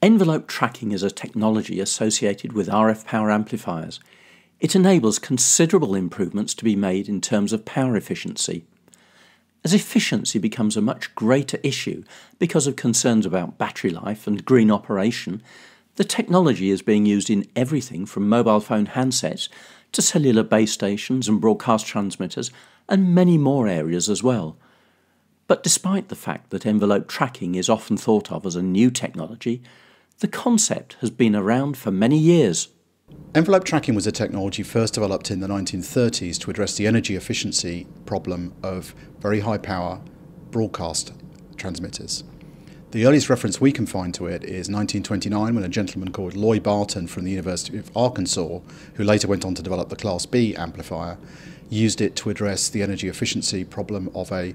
Envelope tracking is a technology associated with RF power amplifiers. It enables considerable improvements to be made in terms of power efficiency. As efficiency becomes a much greater issue because of concerns about battery life and green operation, the technology is being used in everything from mobile phone handsets to cellular base stations and broadcast transmitters, and many more areas as well. But despite the fact that envelope tracking is often thought of as a new technology, the concept has been around for many years. Envelope tracking was a technology first developed in the 1930s to address the energy efficiency problem of very high power broadcast transmitters. The earliest reference we can find to it is 1929 when a gentleman called Loy Barton from the University of Arkansas, who later went on to develop the Class B amplifier, used it to address the energy efficiency problem of a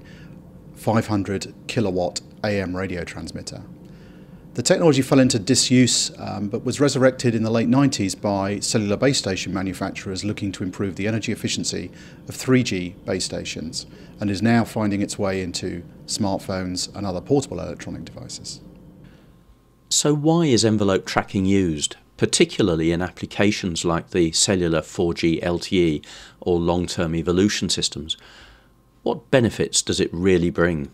500 kilowatt AM radio transmitter. The technology fell into disuse um, but was resurrected in the late 90s by cellular base station manufacturers looking to improve the energy efficiency of 3G base stations and is now finding its way into smartphones and other portable electronic devices. So, why is envelope tracking used, particularly in applications like the cellular 4G LTE or long term evolution systems? What benefits does it really bring?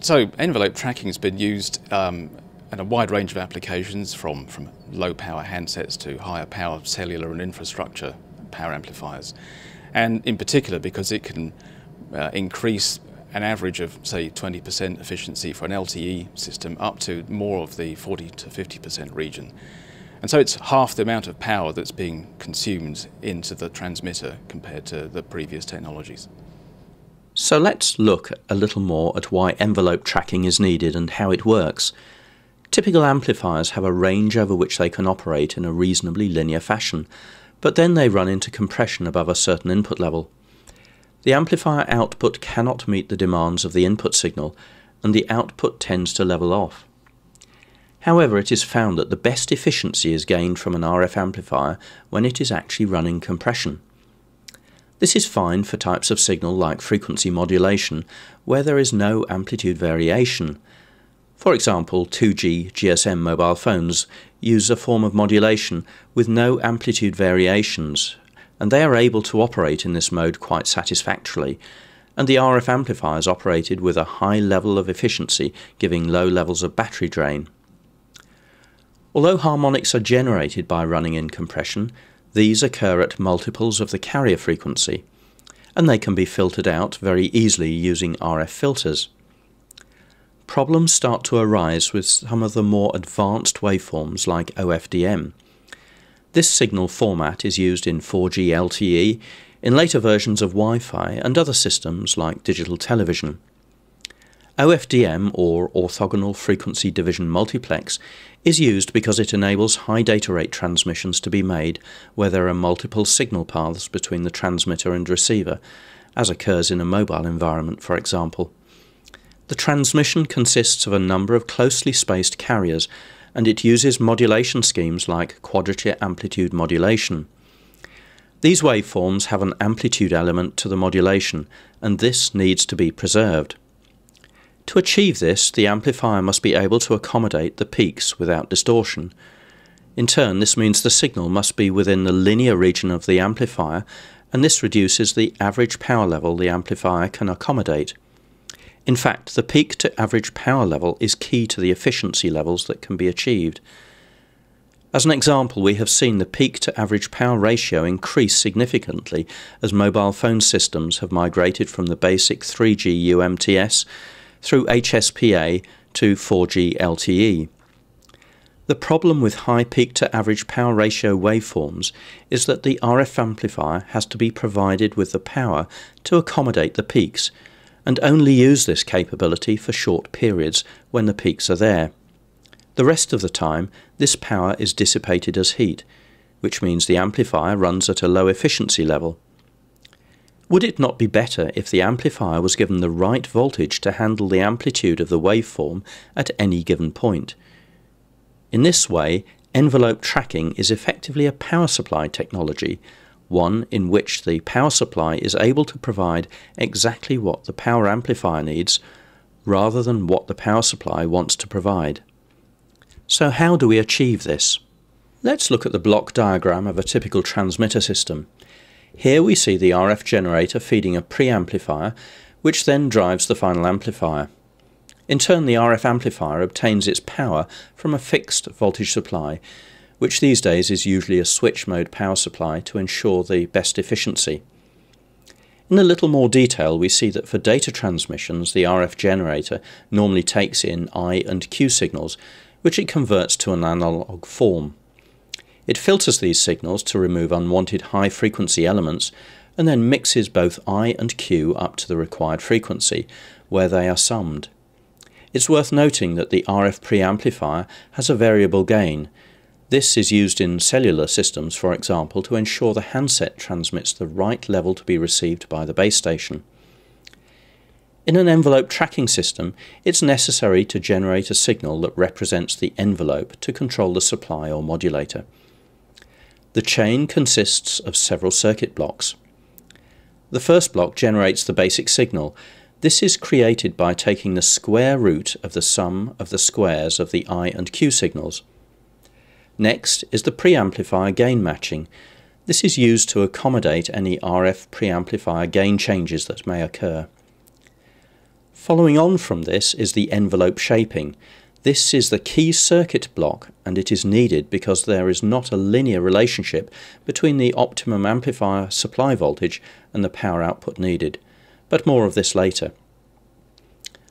So envelope tracking has been used um, in a wide range of applications from, from low power handsets to higher power cellular and infrastructure power amplifiers. And in particular because it can uh, increase an average of say 20% efficiency for an LTE system up to more of the 40 to 50% region. And so it's half the amount of power that's being consumed into the transmitter compared to the previous technologies. So let's look a little more at why envelope tracking is needed and how it works. Typical amplifiers have a range over which they can operate in a reasonably linear fashion, but then they run into compression above a certain input level. The amplifier output cannot meet the demands of the input signal, and the output tends to level off. However, it is found that the best efficiency is gained from an RF amplifier when it is actually running compression. This is fine for types of signal like frequency modulation, where there is no amplitude variation. For example, 2G GSM mobile phones use a form of modulation with no amplitude variations, and they are able to operate in this mode quite satisfactorily, and the RF amplifiers operated with a high level of efficiency, giving low levels of battery drain. Although harmonics are generated by running in compression, these occur at multiples of the carrier frequency, and they can be filtered out very easily using RF filters. Problems start to arise with some of the more advanced waveforms like OFDM. This signal format is used in 4G LTE, in later versions of Wi-Fi and other systems like digital television. OFDM, or Orthogonal Frequency Division Multiplex, is used because it enables high data rate transmissions to be made where there are multiple signal paths between the transmitter and receiver, as occurs in a mobile environment, for example. The transmission consists of a number of closely spaced carriers, and it uses modulation schemes like quadrature amplitude modulation. These waveforms have an amplitude element to the modulation, and this needs to be preserved. To achieve this, the amplifier must be able to accommodate the peaks without distortion. In turn, this means the signal must be within the linear region of the amplifier, and this reduces the average power level the amplifier can accommodate. In fact, the peak to average power level is key to the efficiency levels that can be achieved. As an example, we have seen the peak to average power ratio increase significantly as mobile phone systems have migrated from the basic 3G UMTS through HSPA to 4G LTE. The problem with high peak to average power ratio waveforms is that the RF amplifier has to be provided with the power to accommodate the peaks, and only use this capability for short periods when the peaks are there. The rest of the time, this power is dissipated as heat, which means the amplifier runs at a low efficiency level. Would it not be better if the amplifier was given the right voltage to handle the amplitude of the waveform at any given point? In this way, envelope tracking is effectively a power supply technology, one in which the power supply is able to provide exactly what the power amplifier needs rather than what the power supply wants to provide. So how do we achieve this? Let's look at the block diagram of a typical transmitter system. Here we see the RF generator feeding a preamplifier which then drives the final amplifier. In turn the RF amplifier obtains its power from a fixed voltage supply which these days is usually a switch mode power supply to ensure the best efficiency. In a little more detail we see that for data transmissions the RF generator normally takes in I and Q signals which it converts to an analog form. It filters these signals to remove unwanted high frequency elements and then mixes both I and Q up to the required frequency, where they are summed. It's worth noting that the RF preamplifier has a variable gain, this is used in cellular systems, for example, to ensure the handset transmits the right level to be received by the base station. In an envelope tracking system, it's necessary to generate a signal that represents the envelope to control the supply or modulator. The chain consists of several circuit blocks. The first block generates the basic signal. This is created by taking the square root of the sum of the squares of the I and Q signals. Next is the preamplifier gain matching. This is used to accommodate any RF preamplifier gain changes that may occur. Following on from this is the envelope shaping. This is the key circuit block and it is needed because there is not a linear relationship between the optimum amplifier supply voltage and the power output needed. But more of this later.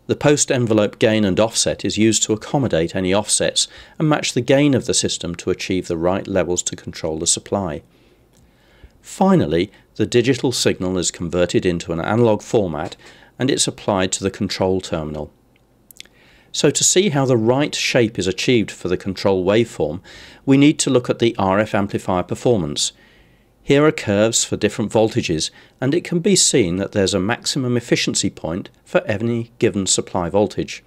The post-envelope gain and offset is used to accommodate any offsets and match the gain of the system to achieve the right levels to control the supply. Finally, the digital signal is converted into an analog format and it's applied to the control terminal. So to see how the right shape is achieved for the control waveform, we need to look at the RF amplifier performance – here are curves for different voltages and it can be seen that there's a maximum efficiency point for any given supply voltage.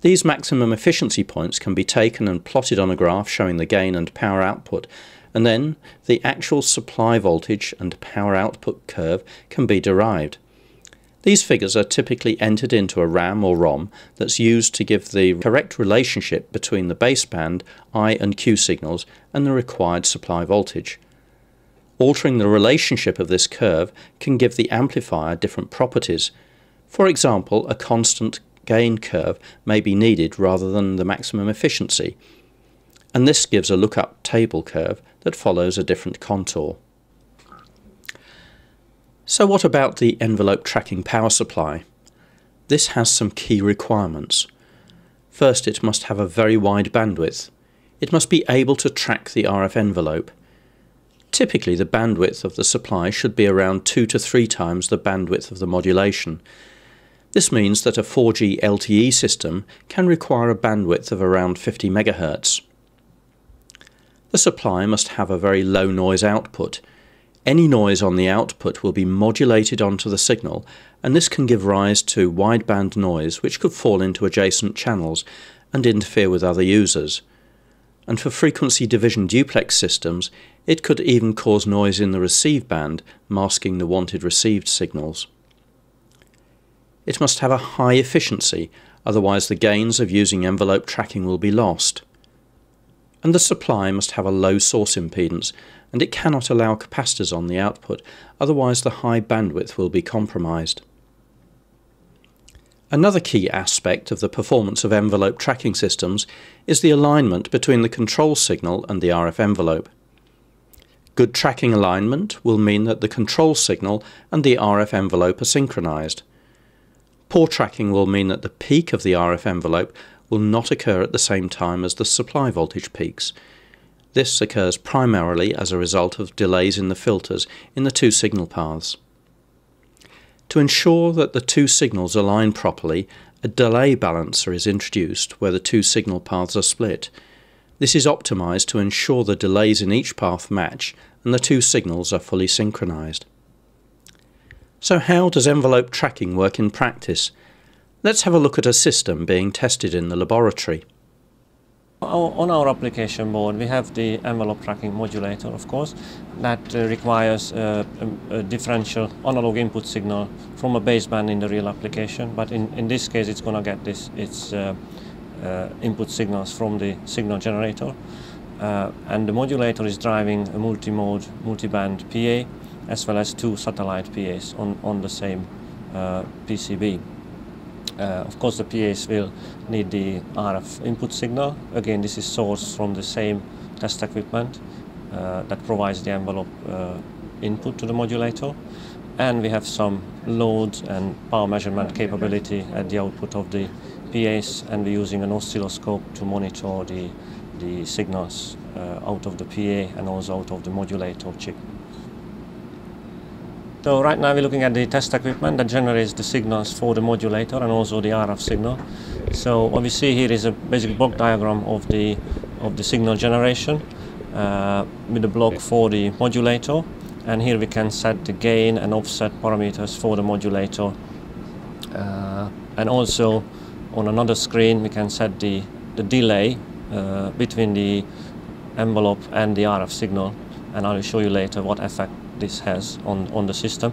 These maximum efficiency points can be taken and plotted on a graph showing the gain and power output and then the actual supply voltage and power output curve can be derived. These figures are typically entered into a RAM or ROM that's used to give the correct relationship between the baseband I and Q signals and the required supply voltage. Altering the relationship of this curve can give the amplifier different properties. For example, a constant gain curve may be needed rather than the maximum efficiency, and this gives a lookup table curve that follows a different contour. So what about the envelope tracking power supply? This has some key requirements. First, it must have a very wide bandwidth. It must be able to track the RF envelope. Typically the bandwidth of the supply should be around 2 to 3 times the bandwidth of the modulation. This means that a 4G LTE system can require a bandwidth of around 50 MHz. The supply must have a very low noise output. Any noise on the output will be modulated onto the signal and this can give rise to wideband noise which could fall into adjacent channels and interfere with other users and for frequency division duplex systems, it could even cause noise in the receive band, masking the wanted received signals. It must have a high efficiency, otherwise the gains of using envelope tracking will be lost. And the supply must have a low source impedance, and it cannot allow capacitors on the output, otherwise the high bandwidth will be compromised. Another key aspect of the performance of envelope tracking systems is the alignment between the control signal and the RF envelope. Good tracking alignment will mean that the control signal and the RF envelope are synchronized. Poor tracking will mean that the peak of the RF envelope will not occur at the same time as the supply voltage peaks. This occurs primarily as a result of delays in the filters in the two signal paths. To ensure that the two signals align properly, a delay balancer is introduced where the two signal paths are split. This is optimized to ensure the delays in each path match and the two signals are fully synchronized. So how does envelope tracking work in practice? Let's have a look at a system being tested in the laboratory. On our application board, we have the envelope tracking modulator, of course, that uh, requires uh, a, differential analog input signal from a baseband in the real application. But in, in this case, it's going to get this its uh, uh, input signals from the signal generator. And the modulator is driving a multi-mode, multi-band PA, as well as two satellite PAs on, on the same PCB. Uh, of course, the PAs will need the RF input signal. Again, this is sourced from the same test equipment uh, that provides the envelope uh, input to the modulator. And we have some load and power measurement capability at the output of the PAs, and we're using an oscilloscope to monitor the, the signals uh, out of the PA and also out of the modulator chip. So right now we're looking at the test equipment that generates the signals for the modulator and also the RF signal. So what we see here is a basic block diagram of the of the signal generation uh, with the block for the modulator. And here we can set the gain and offset parameters for the modulator. Uh, and also on another screen we can set the, the delay uh, between the envelope and the RF signal. And I will show you later what effect this has on, on the system.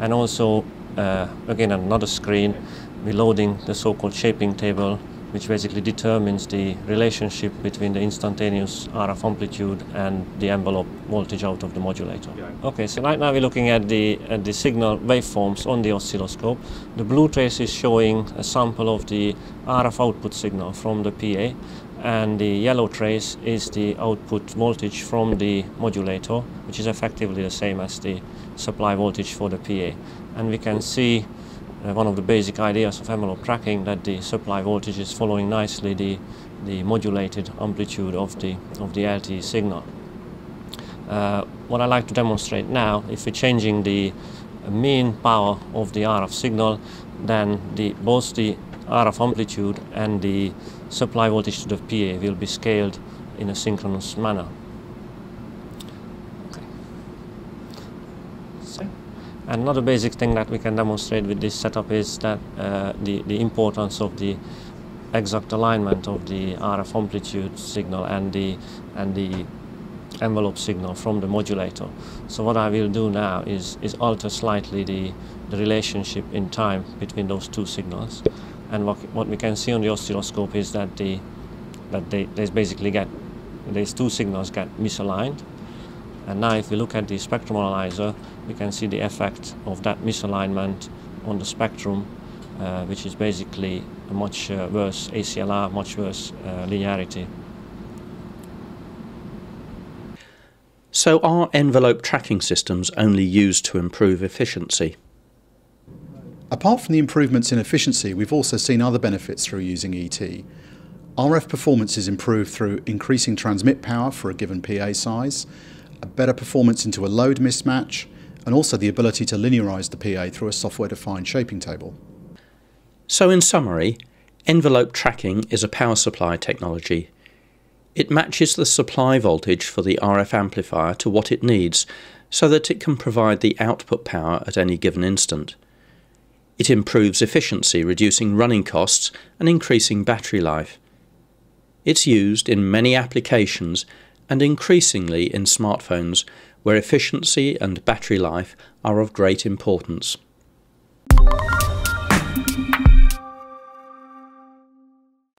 And also, uh, again, another screen, we're loading the so-called shaping table, which basically determines the relationship between the instantaneous RF amplitude and the envelope voltage out of the modulator. Okay, so right now we're looking at the, at the signal waveforms on the oscilloscope. The blue trace is showing a sample of the RF output signal from the PA, and the yellow trace is the output voltage from the modulator which is effectively the same as the supply voltage for the PA and we can see uh, one of the basic ideas of envelope tracking that the supply voltage is following nicely the the modulated amplitude of the of the LTE signal. Uh, what I like to demonstrate now, if we're changing the mean power of the RF signal, then the both the RF amplitude and the supply voltage to the PA will be scaled in a synchronous manner. Okay. So, another basic thing that we can demonstrate with this setup is that uh, the, the importance of the exact alignment of the RF amplitude signal and the and the envelope signal from the modulator. So what I will do now is, is alter slightly the, the relationship in time between those two signals and what, what we can see on the oscilloscope is that the that they, there's basically get these two signals get misaligned and now if we look at the spectrum analyzer we can see the effect of that misalignment on the spectrum uh, which is basically a much uh, worse ACLR, much worse uh, linearity. So are envelope tracking systems only used to improve efficiency? Apart from the improvements in efficiency, we've also seen other benefits through using ET. RF performance is improved through increasing transmit power for a given PA size, a better performance into a load mismatch, and also the ability to linearize the PA through a software-defined shaping table. So in summary, envelope tracking is a power supply technology. It matches the supply voltage for the RF amplifier to what it needs so that it can provide the output power at any given instant. It improves efficiency, reducing running costs and increasing battery life. It's used in many applications and increasingly in smartphones where efficiency and battery life are of great importance.